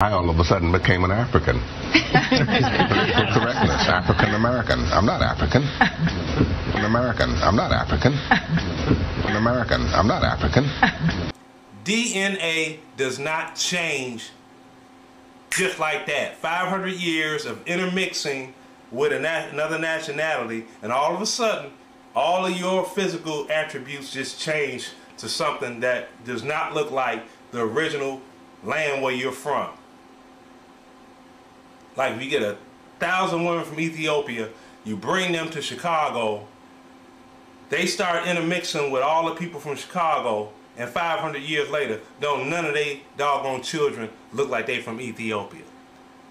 I all of a sudden became an African. Political correctness, African American. I'm not African. An American. I'm not African. An American. I'm not African. DNA does not change just like that. 500 years of intermixing with another nationality, and all of a sudden, all of your physical attributes just change to something that does not look like the original land where you're from. Like if you get a thousand women from Ethiopia, you bring them to Chicago, they start intermixing with all the people from Chicago, and 500 years later, don't none of they doggone children look like they from Ethiopia.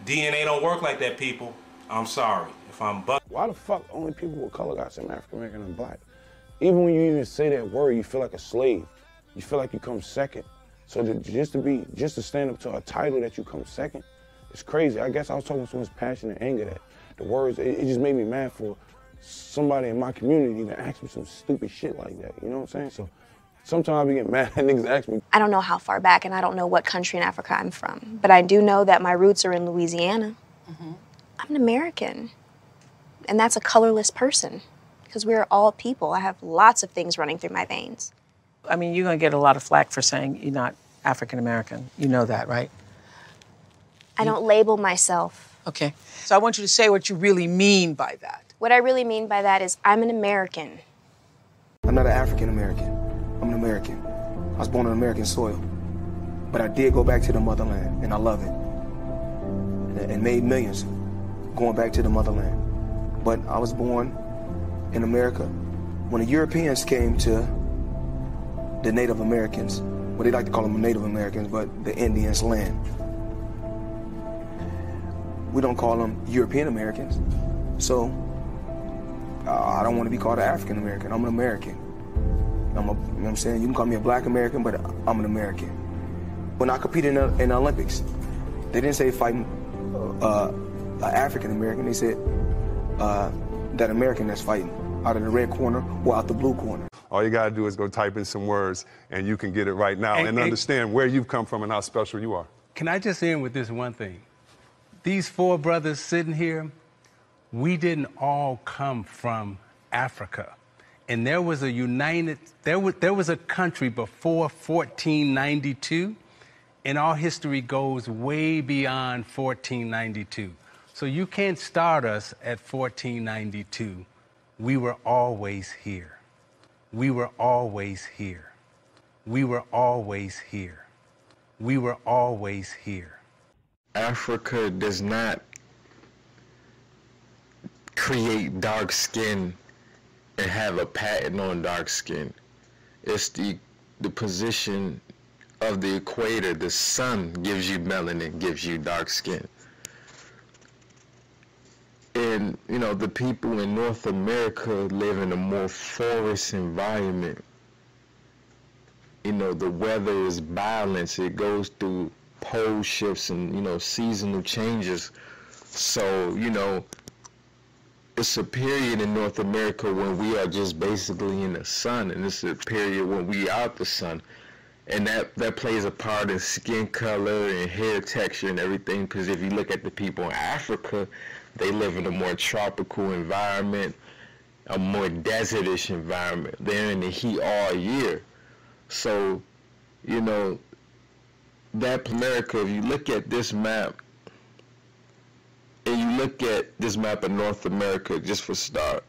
DNA don't work like that, people. I'm sorry if I'm but. Why the fuck only people with color got some African American and black? Even when you even say that word, you feel like a slave. You feel like you come second. So to, just to be, just to stand up to a title that you come second, it's crazy. I guess I was talking with so much passion and anger that the words, it, it just made me mad for somebody in my community to ask me some stupid shit like that. You know what I'm saying? So sometimes I be getting mad at niggas ask me. I don't know how far back and I don't know what country in Africa I'm from, but I do know that my roots are in Louisiana. Mm-hmm. I'm an American, and that's a colorless person because we're all people. I have lots of things running through my veins. I mean, you're going to get a lot of flack for saying you're not African American. You know that, right? I don't label myself. Okay. So I want you to say what you really mean by that. What I really mean by that is I'm an American. I'm not an African American. I'm an American. I was born on American soil. But I did go back to the motherland, and I love it. And made millions going back to the motherland. But I was born in America when the Europeans came to the Native Americans, well, they like to call them Native Americans, but the Indians' land we don't call them European Americans. So uh, I don't want to be called an African American. I'm an American. I'm a, you know what I'm saying? You can call me a black American, but I'm an American. When I competed in the, in the Olympics, they didn't say fighting uh, an African American. They said uh, that American that's fighting out of the red corner or out the blue corner. All you gotta do is go type in some words and you can get it right now and, and understand where you've come from and how special you are. Can I just end with this one thing? These four brothers sitting here, we didn't all come from Africa. And there was a united, there was, there was a country before 1492, and our history goes way beyond 1492. So you can't start us at 1492. We were always here. We were always here. We were always here. We were always here. Africa does not create dark skin and have a patent on dark skin. It's the the position of the equator. The sun gives you melanin, gives you dark skin. And you know the people in North America live in a more forest environment. You know the weather is balanced. It goes through pole shifts and you know seasonal changes. So you know it's a period in North America when we are just basically in the sun, and it's a period when we out the sun, and that that plays a part in skin color and hair texture and everything. Because if you look at the people in Africa, they live in a more tropical environment, a more desertish environment. They're in the heat all year, so you know that America, if you look at this map, and you look at this map of North America, just for start,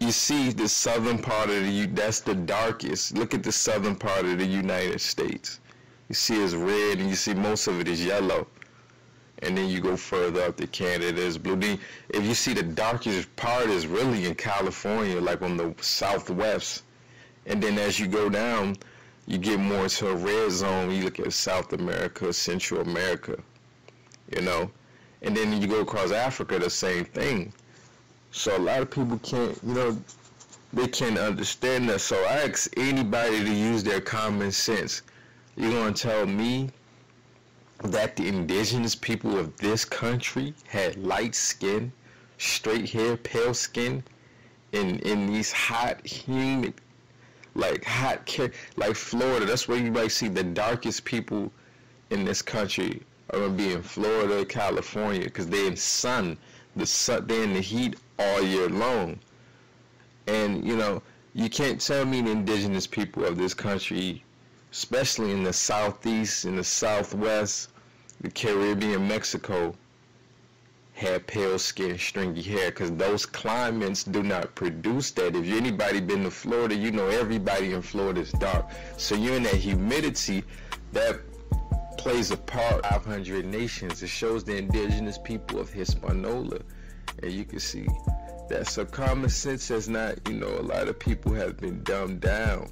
you see the southern part of the, U. that's the darkest. Look at the southern part of the United States. You see it's red, and you see most of it is yellow. And then you go further up to Canada, it's blue. If you see the darkest part is really in California, like on the southwest. And then as you go down, you get more into a red zone you look at South America, Central America, you know. And then you go across Africa, the same thing. So a lot of people can't, you know, they can't understand that. So I ask anybody to use their common sense. You're going to tell me that the indigenous people of this country had light skin, straight hair, pale skin, in, in these hot, humid like hot, like Florida. That's where you might see the darkest people in this country are gonna be in Florida, California, because they're in sun, the sun, they're in the heat all year long. And you know, you can't tell me the indigenous people of this country, especially in the southeast, in the southwest, the Caribbean, Mexico, have pale skin, stringy hair, because those climates do not produce that. If anybody been to Florida, you know everybody in Florida is dark. So you're in that humidity that plays a part 500 nations. It shows the indigenous people of Hispaniola. And you can see that so common sense has not, you know, a lot of people have been dumbed down.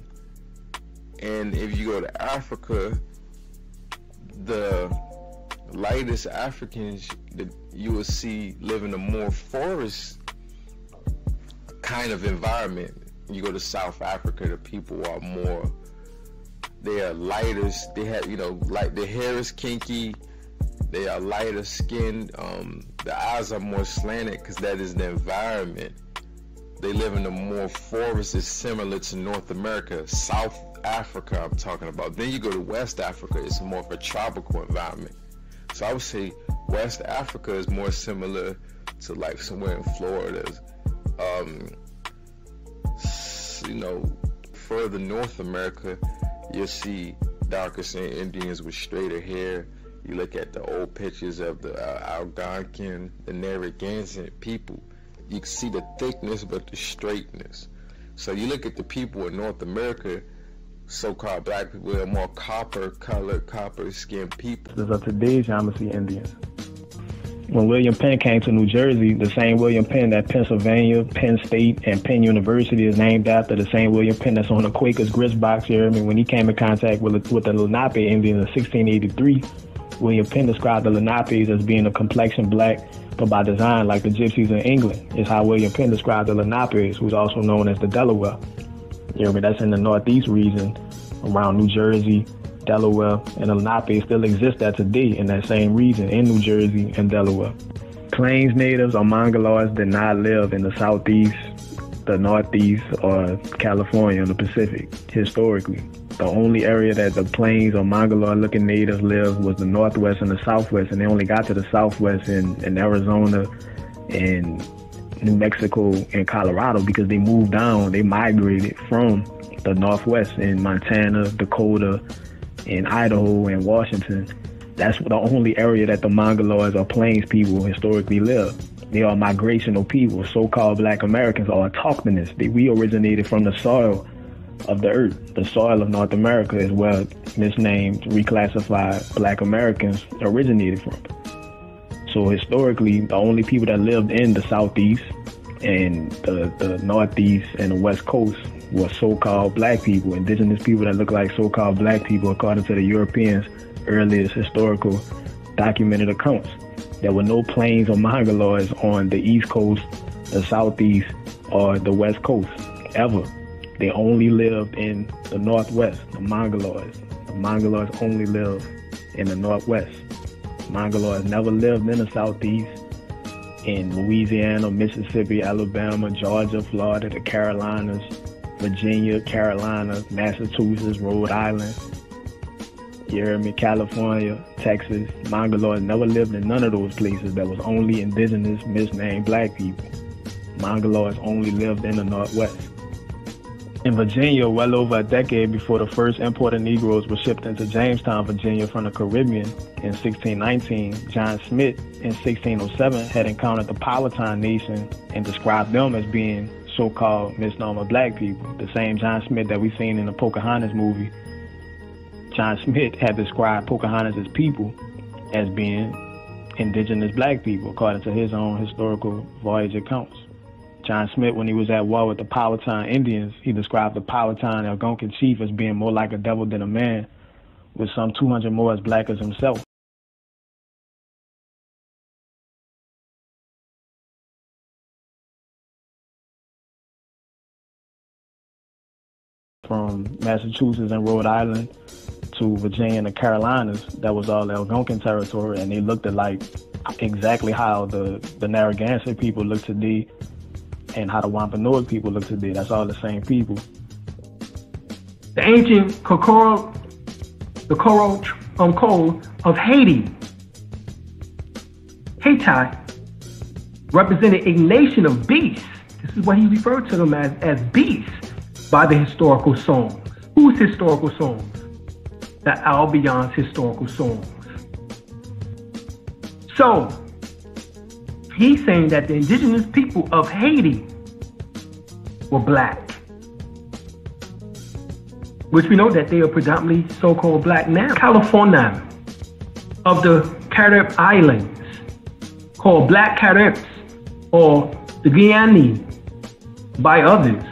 And if you go to Africa, the lightest Africans that you will see live in a more forest kind of environment. You go to South Africa, the people are more they are lighter. They have, you know, like the hair is kinky. They are lighter skinned. Um, the eyes are more slanted because that is the environment. They live in a more forest. It's similar to North America, South Africa. I'm talking about. Then you go to West Africa. It's more of a tropical environment. So I would say West Africa is more similar to like somewhere in Florida. Um, you know, further North America, you'll see darker skinned Indians with straighter hair. You look at the old pictures of the uh, Algonquin, the Narragansett people. You can see the thickness, but the straightness. So you look at the people in North America, so-called black people, are more copper-colored, copper-skinned people. This is today's Yamasee Indians when William Penn came to New Jersey, the same William Penn that Pennsylvania, Penn State, and Penn University is named after, the same William Penn that's on the Quakers grist box here. I mean, when he came in contact with, with the Lenape Indians in 1683, William Penn described the Lenapes as being a complexion black, but by design like the Gypsies in England, is how William Penn described the Lenapes, who's also known as the Delaware. You know, I mean, that's in the Northeast region around New Jersey, Delaware, and Lenape still exist there today in that same region in New Jersey and Delaware. Plains natives or Mongoloids did not live in the southeast, the northeast, or California in the Pacific historically. The only area that the plains or Mongoloid looking natives lived was the northwest and the southwest, and they only got to the southwest in, in Arizona and New Mexico and Colorado because they moved down, they migrated from the northwest in Montana, Dakota, in Idaho and Washington, that's the only area that the Mongoloids or Plains people historically live. They are migrational people. So-called Black Americans are autochthonous. We originated from the soil of the earth. The soil of North America is where misnamed, reclassified Black Americans originated from. So historically, the only people that lived in the Southeast and the, the Northeast and the West Coast were so-called black people, indigenous people that look like so-called black people, according to the Europeans' earliest historical documented accounts. There were no plains or mongoloids on the East Coast, the Southeast, or the West Coast ever. They only lived in the Northwest, the mongoloids. The mongoloids only lived in the Northwest. Mongoloids never lived in the Southeast, in Louisiana, Mississippi, Alabama, Georgia, Florida, the Carolinas, Virginia, Carolina, Massachusetts, Rhode Island, you heard me, California, Texas. Mongoloids never lived in none of those places. That was only indigenous, misnamed black people. Mongoloids only lived in the Northwest. In Virginia, well over a decade before the first imported Negroes were shipped into Jamestown, Virginia from the Caribbean in 1619, John Smith in 1607 had encountered the Powhatan Nation and described them as being so-called misnomer black people. The same John Smith that we seen in the Pocahontas movie. John Smith had described Pocahontas' people as being indigenous black people, according to his own historical voyage accounts. John Smith, when he was at war with the Powhatan Indians, he described the Powhatan Algonquin chief as being more like a devil than a man, with some 200 more as black as himself. from Massachusetts and Rhode Island to Virginia and the Carolinas, that was all Algonquin territory, and they looked at like exactly how the, the Narragansett people look today and how the Wampanoag people look today. That's all the same people. The ancient Kokoro, the Koro um, of Haiti Haiti represented a nation of beasts. This is what he referred to them as, as beasts by the historical songs. Whose historical songs? The Albion's historical songs. So, he's saying that the indigenous people of Haiti were black, which we know that they are predominantly so called black now. California of the Carib Islands, called Black Caribs or the Guiani by others.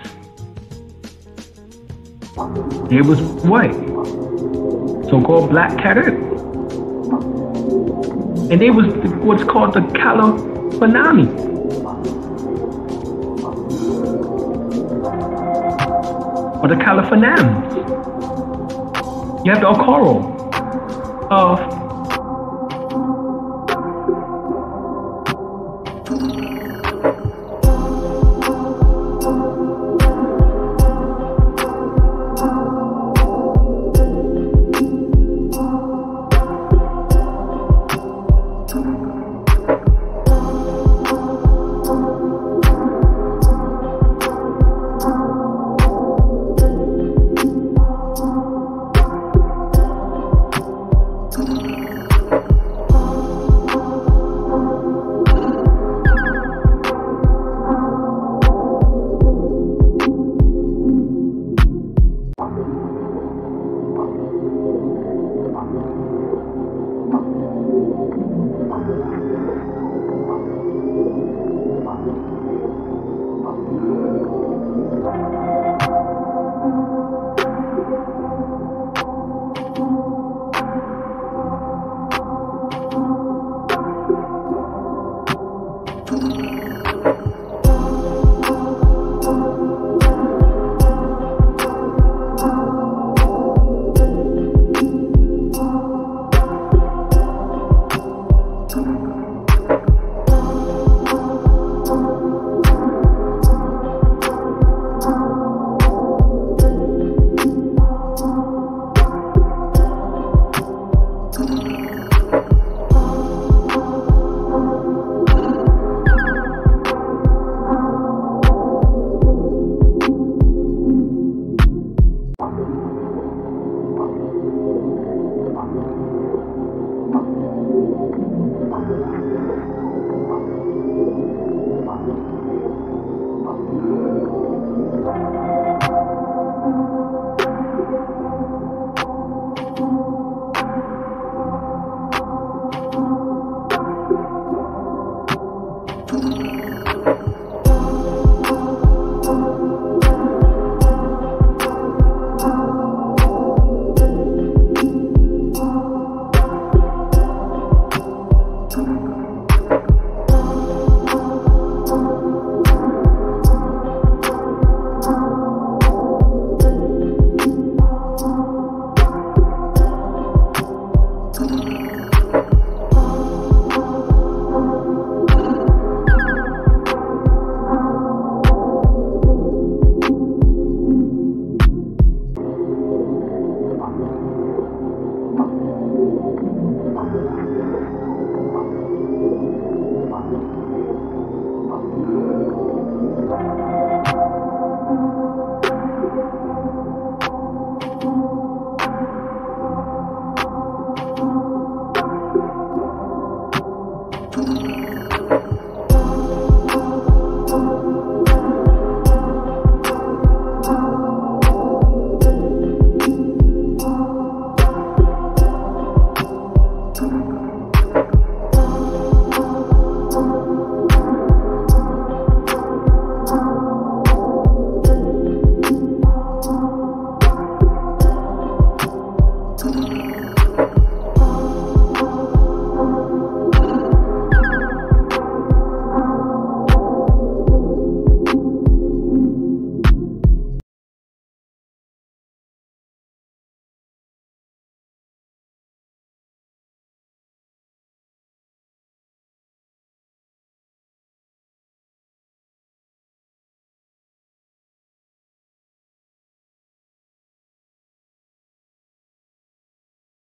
It was white, So called Black Carib. And they was what's called the Califanani. Or the Califanams. You have the Okoro of